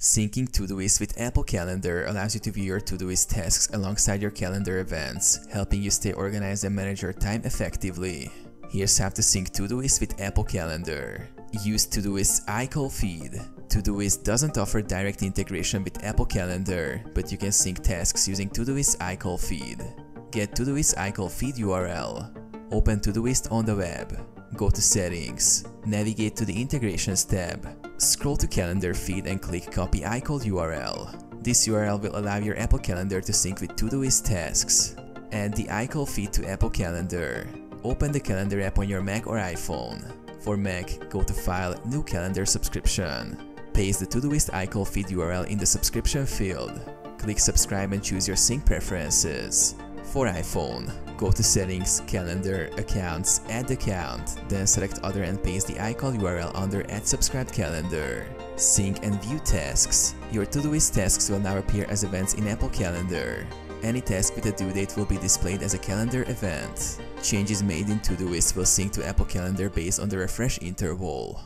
Syncing Todoist with Apple Calendar allows you to view your Todoist tasks alongside your calendar events, helping you stay organized and manage your time effectively. Here's how to sync Todoist with Apple Calendar. Use Todoist's iCal feed. Todoist doesn't offer direct integration with Apple Calendar, but you can sync tasks using Todoist's iCal feed. Get Todoist iCal feed URL. Open Todoist on the web. Go to Settings. Navigate to the Integrations tab. Scroll to Calendar feed and click Copy iCal URL. This URL will allow your Apple Calendar to sync with Todoist tasks. Add the iCal feed to Apple Calendar. Open the Calendar app on your Mac or iPhone. For Mac, go to File, New Calendar Subscription. Paste the Todoist iCal feed URL in the subscription field. Click Subscribe and choose your sync preferences. For iPhone, go to Settings, Calendar, Accounts, Add Account, then select Other and paste the iCal URL under Add Subscribed Calendar. Sync and view tasks. Your Todoist tasks will now appear as events in Apple Calendar. Any task with a due date will be displayed as a calendar event. Changes made in Todoist will sync to Apple Calendar based on the refresh interval.